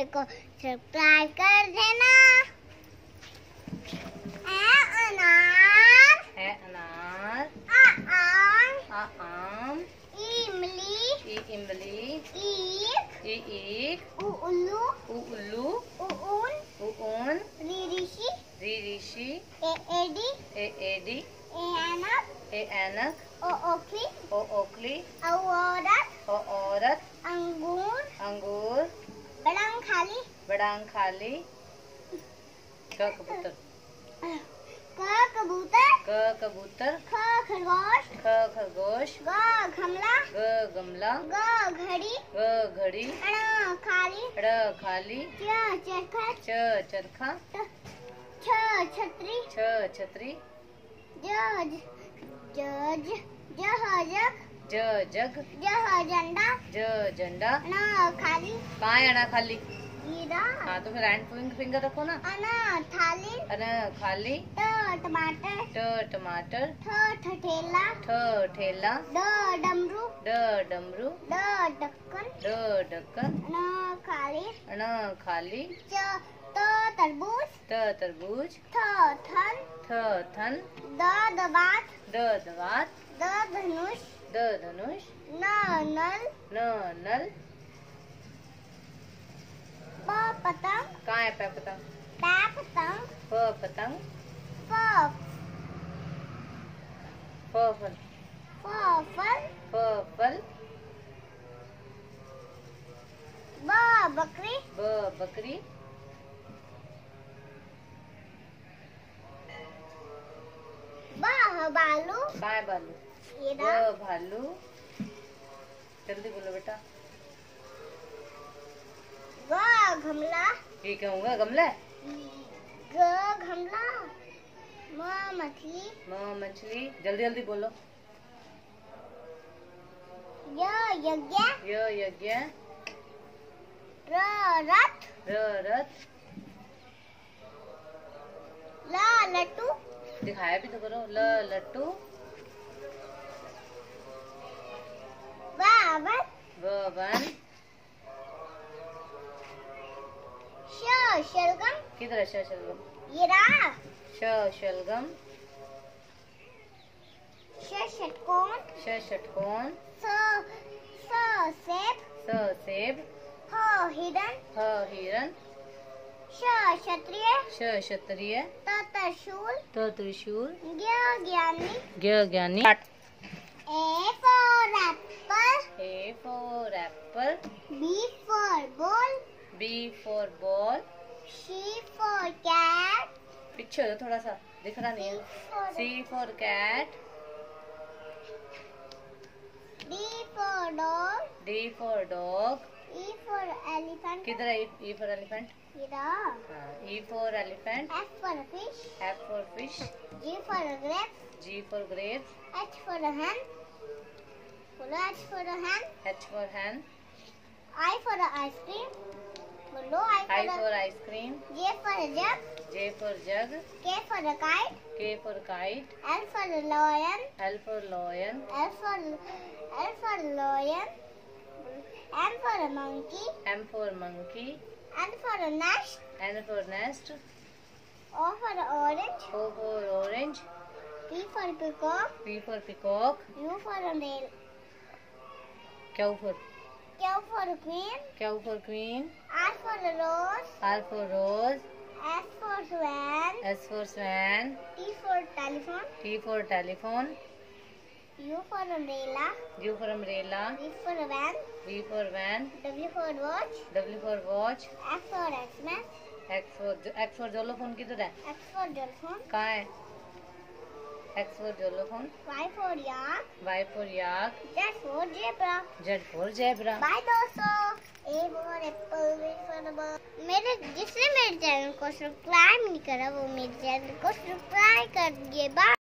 Subscribe कर देना। ए अनार। है अनार। आ आम। आ आम। इमली। ई इमली। ईख। ई ईख। उ उल्लू। उ उल्लू। उ ऊन। उ ऊन। री ऋषि री ऋषि ए एडी। ए एडी। ए ऐनक। ए ऐनक। ओ ओखली। ओ ओखली। औरत। ओ औरत। अंगूर। अंगूर। बड़ंग खाली। बड़ांग खाली। क कबूतर। क कबूतर। क कबूतर। ख खरगोश। ख खरगोश। ग घमला ग गमला। ग घड़ी। ग घड़ी। ण खाली। ड़ खाली। च चरखा। च चरखा। छ छतरी। छ छतरी। ज ज ज जह जग ज जग। जह झंडा। ज झंडा। ण खाली। कहाँ है अना खाली हाँ तो फिर हैंड फिंगर रखो ना। अन थाली। अन खाली। ट टमाटर। ट टमाटर। ठ ठठेला। ठ ठेला। ड डमरू। ड डमरू। ड ढक्कन। ड ढक्कन। न खाली। अण खाली। च त तरबूज। त तरबूज। थ थन। थ थन। द दबात द दवात। द धनुष। द धनुष? न नल। न नल। प पतंग। कहाँ है पै पतंग? प पतंग। प पतंग। फ फ फल। फ फल। फ फल। ब बकरी। ब बकरी। ब बालू। कहाँ है भालू भालू। जल्दी बोलो बेटा। ग घमला ये क्या होगा गमला? ग घमला म मछली। म मछली। जल्दी जल्दी बोलो। य यज्ञ। य यज्ञ। र रथ। र रथ। ल लट्टू दिखाया भी तो करो। ल लट्टू वन श शलगम किधर है श शलगम ये रा श शलगम श षटकोण श षटकोण स स सेब स सेब ह हिरण ह हिरण श क्षत्रिय श क्षत्रिय त त्रिशूल त त्रिशूल ज्ञ ज्ञानी ज्ञ ज्ञानी A for apple A for apple B for ball B for ball C for cat पीछे हो जाओ थोड़ा सा दिख रहा नहीं है for cat D for dog D for dog E for elephant किधर है E for elephant Here E for elephant F for fish F for fish G for grape G for grapes H for hen Below H for a hand. H for hand. I for a ice cream. Below I for, I a, for ice cream. J for a jug. J for jug. K for a kite. K for kite. L for a lion. L for lion. L for L for lion. M for a monkey. M for monkey. N for a nest. N for nest. O for orange. O for orange. P for peacock. P for peacock. U for a nail. Q for Q for queen Q for queen R for rose R for rose S for swan S for swan T for telephone T for telephone U for umbrella U for umbrella V for van V for van W for watch W for watch X for Xmas X for X for xylophone किधर है X for telephone कहाँ है X for xylophone Y for yak Y for yak. Z for zebra Z for zebra. Bye दोस्तों A for apple B for ball मेरे जिसने मेरे channel को subscribe नहीं करा वो मेरे चैनल को सब्सक्राइब कर दिए बाय